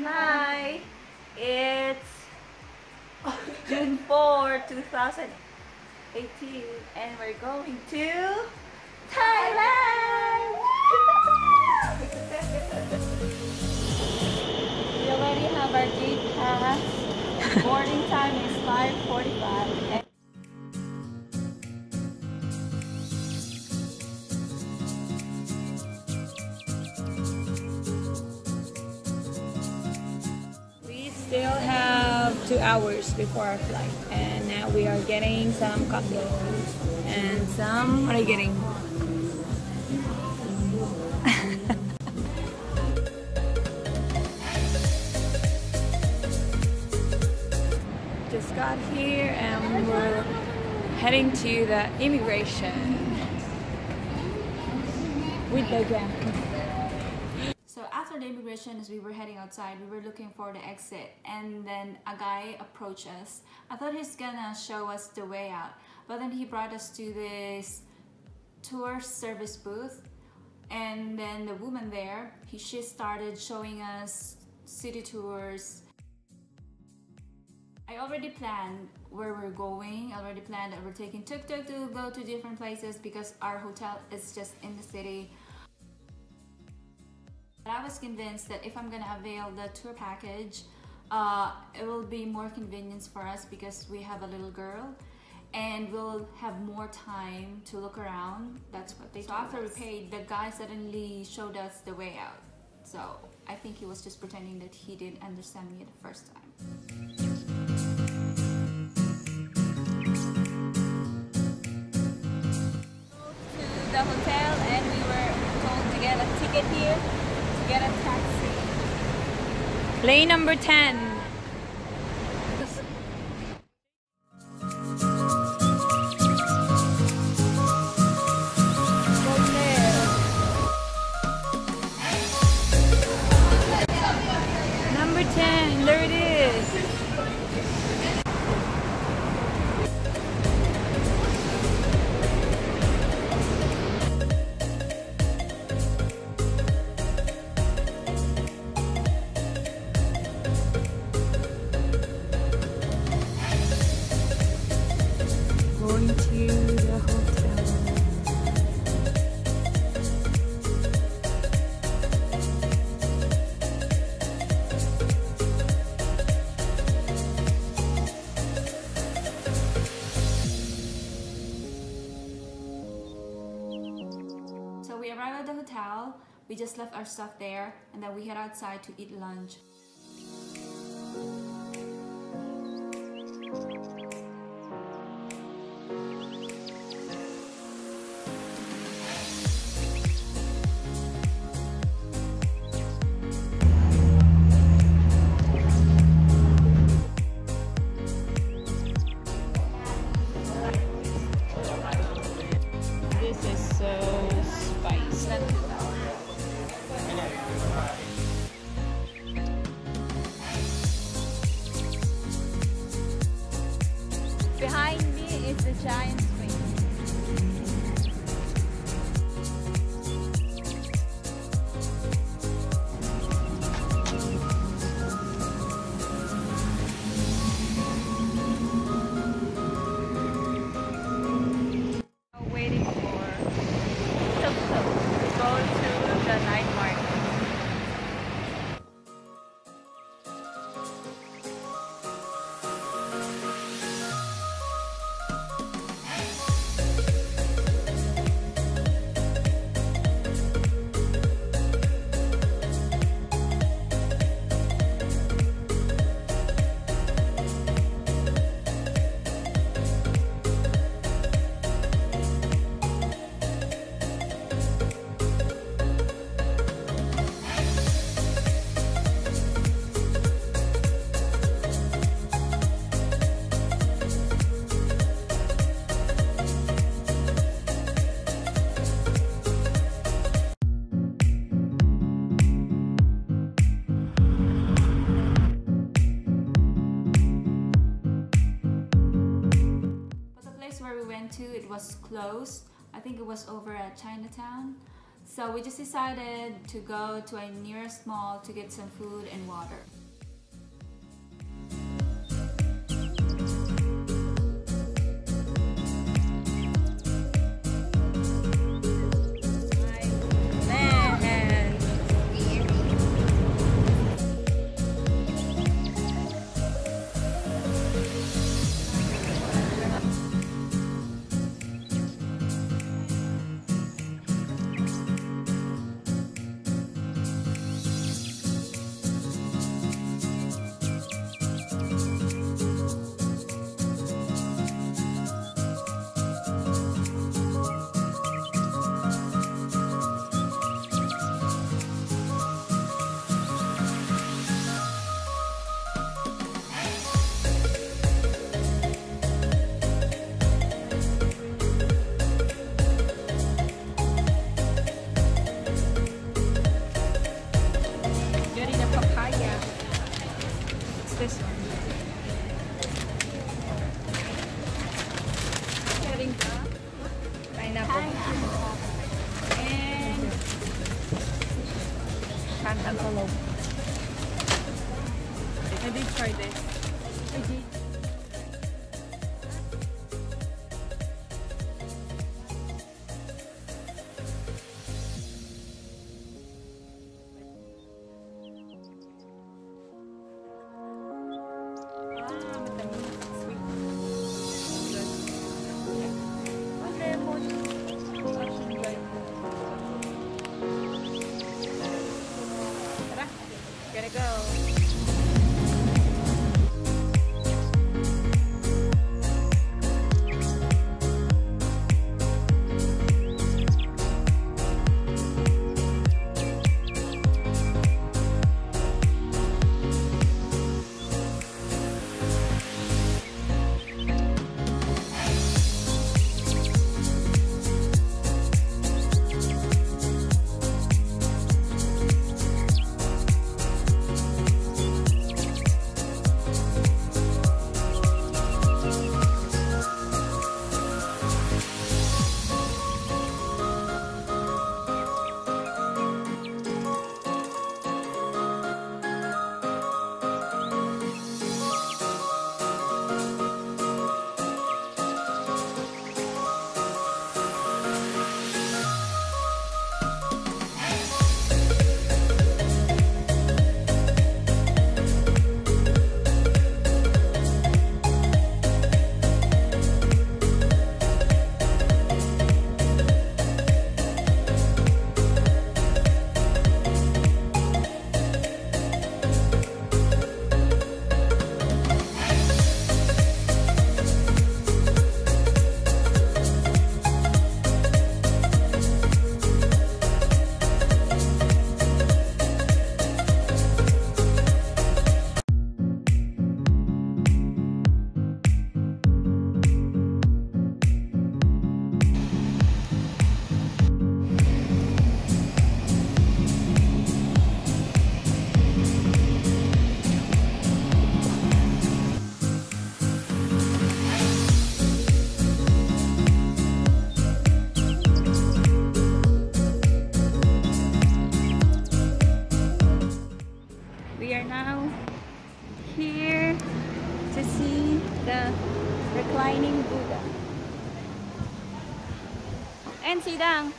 Hi! It's June 4, 2018 and we're going to Thailand! we already have our gate pass. Boarding time is 5.45 two hours before our flight, and now we are getting some coffee and some. What are you getting? Just got here, and we're heading to the immigration with the grandpa. After the immigration, as we were heading outside, we were looking for the exit, and then a guy approached us. I thought he's gonna show us the way out, but then he brought us to this tour service booth, and then the woman there, he, she started showing us city tours. I already planned where we're going. I already planned that we're taking tuk-tuk to go to different places because our hotel is just in the city. I was convinced that if I'm gonna avail the tour package, uh, it will be more convenience for us because we have a little girl and we'll have more time to look around. That's what they so after we paid, the guy suddenly showed us the way out. So I think he was just pretending that he didn't understand me the first time. to the hotel and we were told to get a ticket here get a taxi. Lane number 10. We just left our stuff there, and then we head outside to eat lunch. I think it was over at Chinatown. So we just decided to go to a nearest mall to get some food and water. And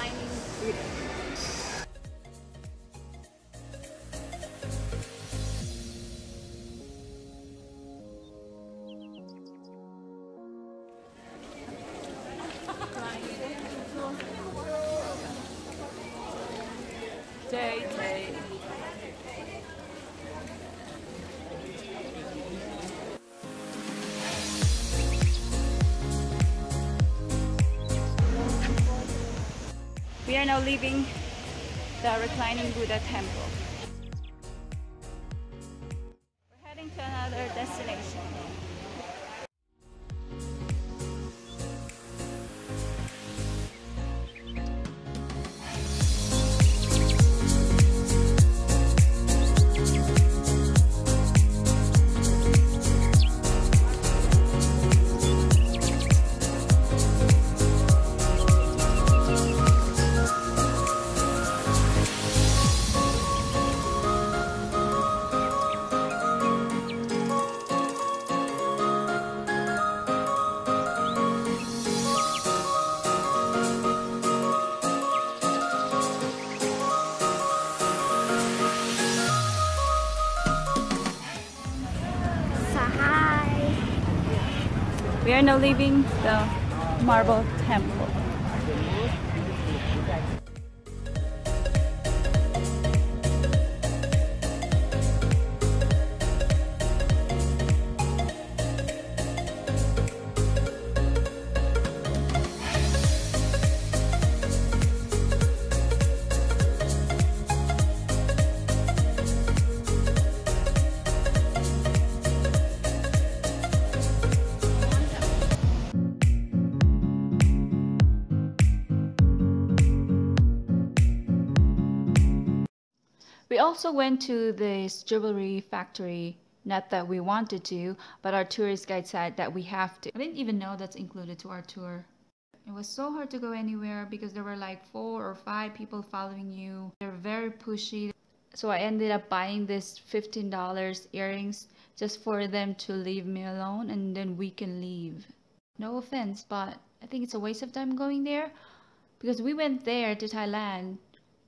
designing freedom. Leaving the reclining Buddha temple. We are now leaving the marble temple. We also went to this jewelry factory. Not that we wanted to, but our tourist guide said that we have to. I didn't even know that's included to our tour. It was so hard to go anywhere because there were like four or five people following you. They're very pushy. So I ended up buying this $15 earrings just for them to leave me alone and then we can leave. No offense, but I think it's a waste of time going there because we went there to Thailand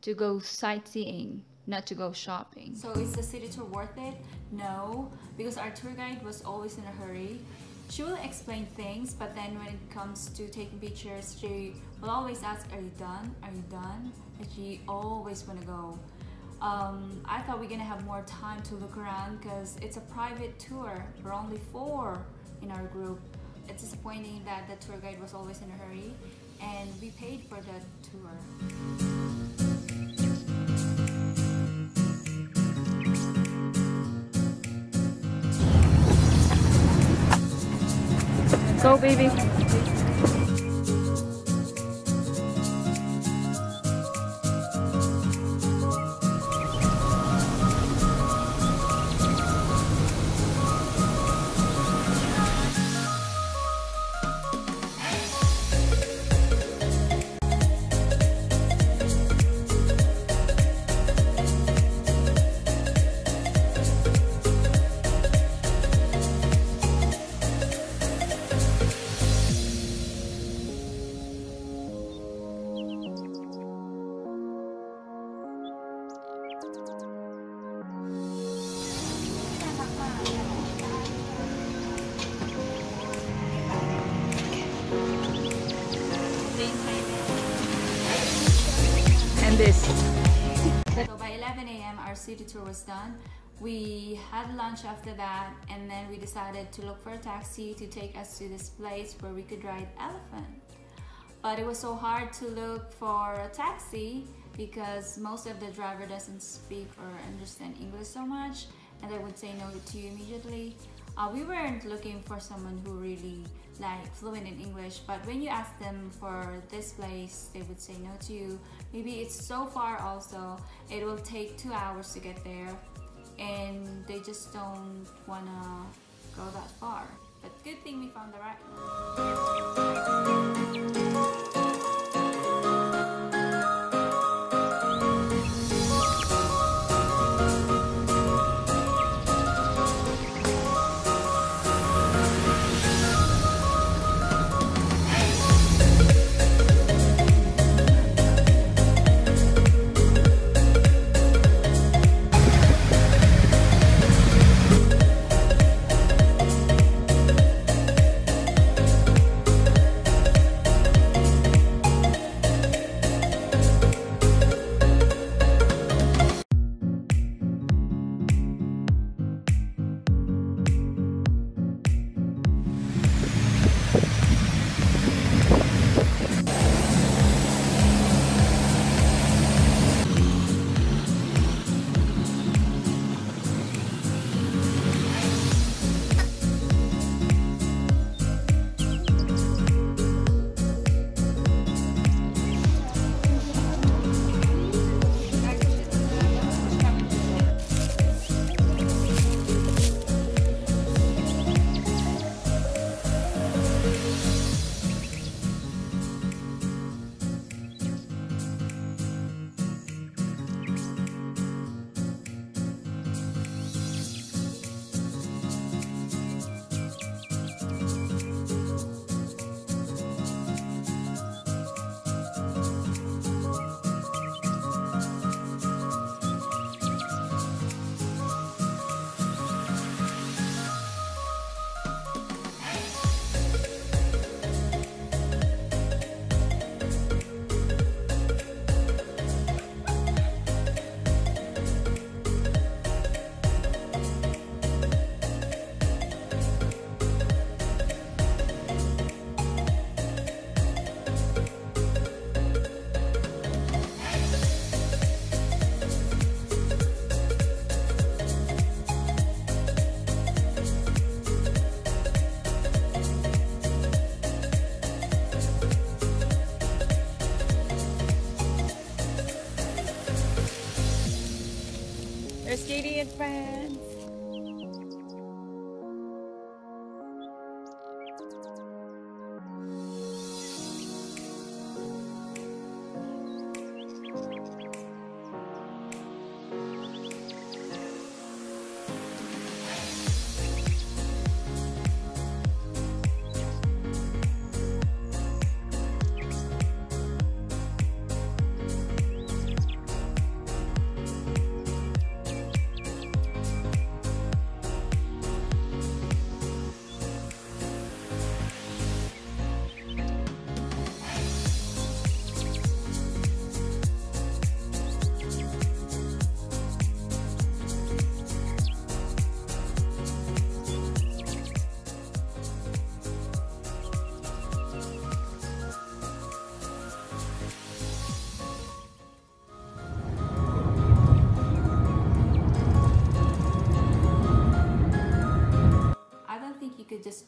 to go sightseeing, not to go shopping. So is the city tour worth it? No, because our tour guide was always in a hurry. She will explain things, but then when it comes to taking pictures, she will always ask, "Are you done? Are you done?" And she always want to go. Um, I thought we're gonna have more time to look around because it's a private tour. We're only four in our group. It's disappointing that the tour guide was always in a hurry, and we paid for the tour. Go, baby. And this. So by 11 a.m. our city tour was done. We had lunch after that and then we decided to look for a taxi to take us to this place where we could ride elephant. But it was so hard to look for a taxi because most of the driver doesn't speak or understand English so much and they would say no to you immediately. Uh, we weren't looking for someone who really like fluent in English, but when you ask them for this place, they would say no to you. Maybe it's so far also, it will take two hours to get there, and they just don't wanna go that far. But good thing we found the right one.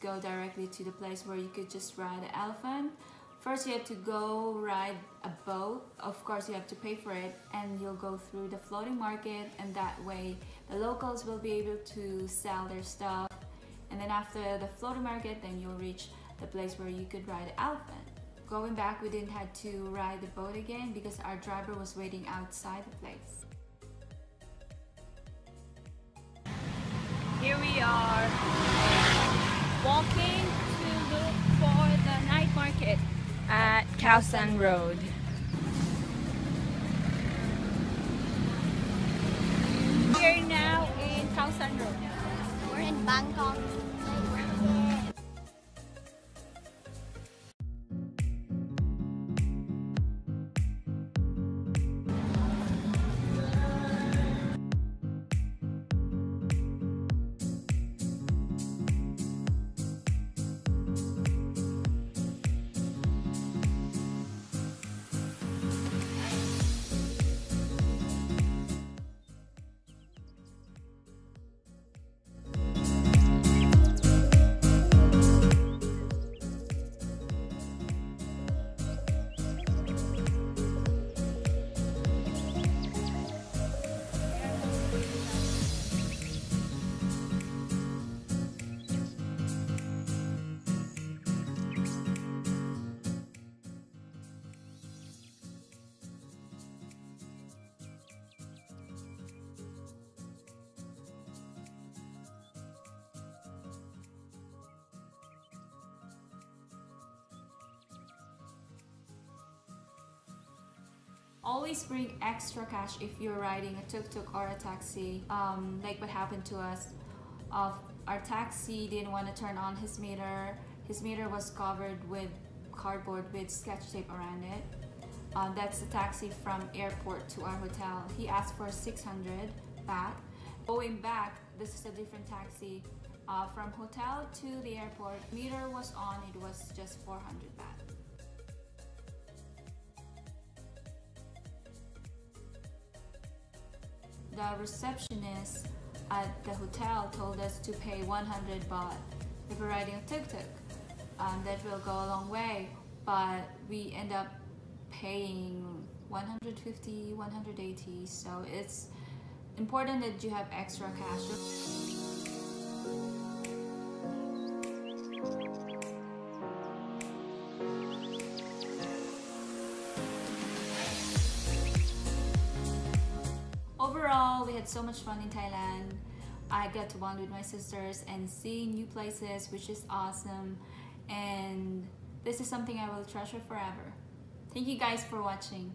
Go directly to the place where you could just ride an elephant. First, you have to go ride a boat. Of course, you have to pay for it, and you'll go through the floating market, and that way the locals will be able to sell their stuff. And then after the floating market, then you'll reach the place where you could ride an elephant. Going back, we didn't have to ride the boat again because our driver was waiting outside the place. Here we are walking to look for the night market at Khao Road. We're now in Khao Road. We're in Bangkok. Always bring extra cash if you're riding a tuk-tuk or a taxi. Um, like what happened to us. Our taxi didn't want to turn on his meter. His meter was covered with cardboard with sketch tape around it. Uh, that's the taxi from airport to our hotel. He asked for 600 baht. Going back, this is a different taxi. Uh, from hotel to the airport, meter was on, it was just 400 baht. The receptionist at the hotel told us to pay 100 baht if we're riding a tuk-tuk. Um, that will go a long way, but we end up paying 150, 180. So it's important that you have extra cash. Had so much fun in Thailand. I got to bond with my sisters and see new places, which is awesome. And this is something I will treasure forever. Thank you guys for watching.